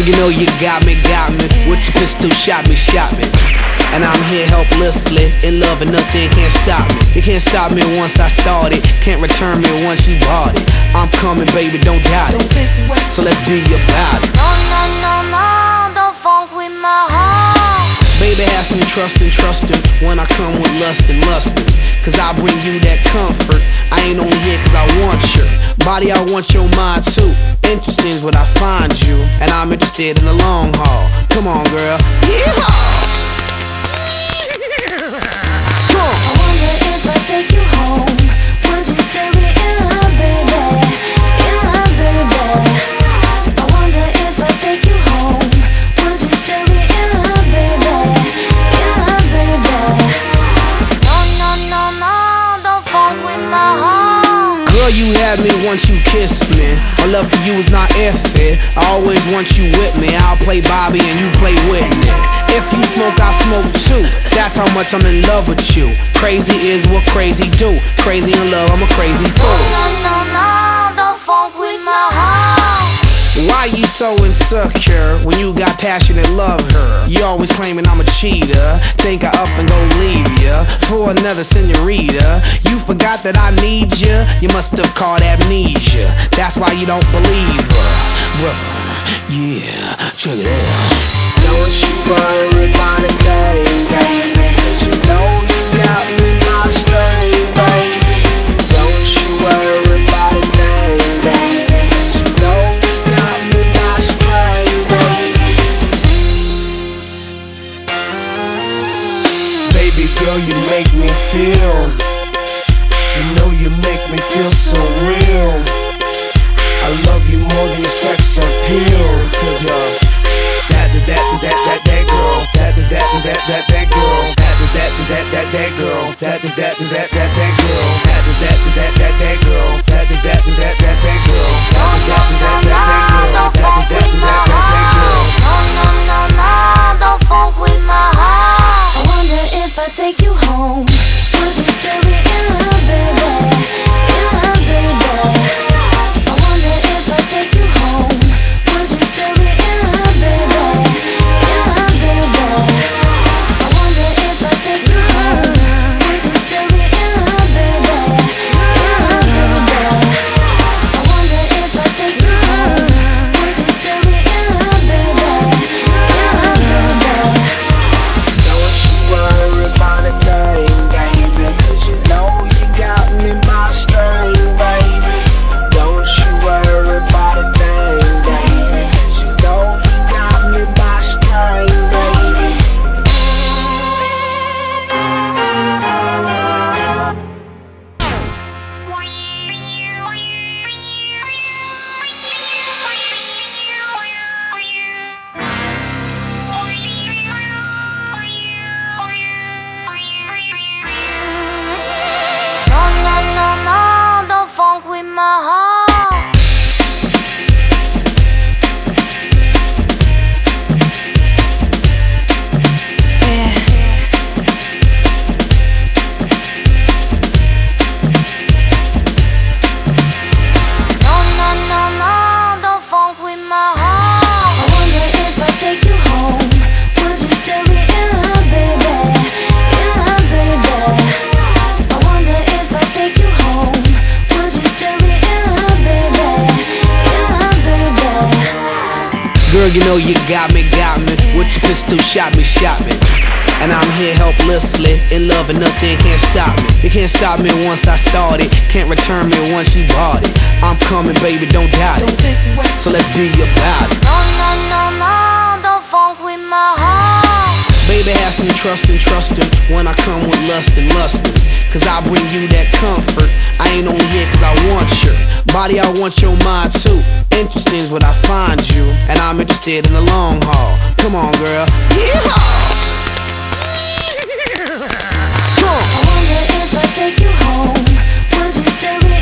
Girl, you know you got me, got me. With your pistol, shot me, shot me. And I'm here helplessly, in love and nothing can't stop me. You can't stop me once I started, can't return me once you bought it. I'm coming, baby, don't doubt it. So let's be about it. No, no, no, no, don't funk with my heart. Baby, have some trust and trusting when I come with lust and lusting. Cause I bring you that comfort. I ain't only here cause I want your body, I want your mind too. Interesting is what I find you, and I'm interested in the long haul. Come on, girl. Girl, you had me once you kissed me. My love for you is not if it. I always want you with me. I'll play Bobby and you play Whitney. If you smoke, I smoke too. That's how much I'm in love with you. Crazy is what crazy do. Crazy in love, I'm a crazy fool. no, no, no, don't funk with my heart. Why you so insecure when you got passion and love her? You always claiming I'm a cheater. Think I up and go leave ya for another senorita. You forgot that I need ya. You must have caught amnesia. That's why you don't believe her. Brother, yeah, check it out. Don't you worry about a Girl, you make me feel. You know you make me feel so real. I love you more than your sex appeal. Cause you're that, that, that, that, that, that girl. That, that, that, that, that, that girl. That, that, that, that, that, girl. That, that, that, that, that, that girl. That, that, that, that, that, girl. That, that, that, that, that, girl. That, that, that, that, that girl. Girl, you know you got me, got me. With your pistol, shot me, shot me. And I'm here helplessly, in love and nothing can't stop me. It can't stop me once I started, can't return me once you bought it. I'm coming, baby, don't doubt it. So let's be about it. No, no, no, no, don't funk with my heart. Baby, have some trust and trusting when I come with lust and lusting. Cause I bring you that comfort. I ain't only here cause I want your body, I want your mind too. Interesting is what I find you, and I'm interested in the long haul. Come on, girl. Yeehaw! I wonder if I take you home. Would you still be